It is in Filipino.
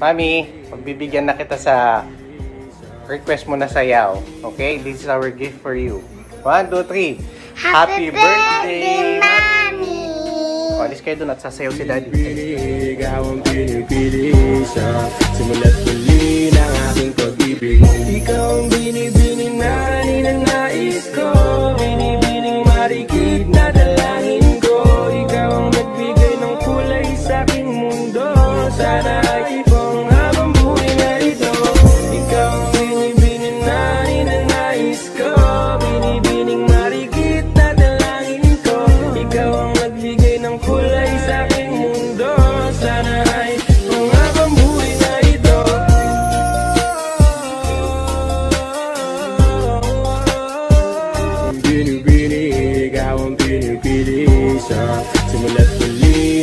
Mami, magbibigyan na kita sa request mo na sayaw. Okay? This is our gift for you. One, two, three. Happy birthday, Mommy! O, alis kayo dun at sasayaw si Daddy. Ikaw ang pinipili siya Simula't huli ng aking pag-ibig Ikaw ang binibining na ninanais ko Binibining marikit na dalangin ko Ikaw ang nagbigay ng kulay sa aking mundo Sana pinipili Ikaw ang pinipili sa Simula't huli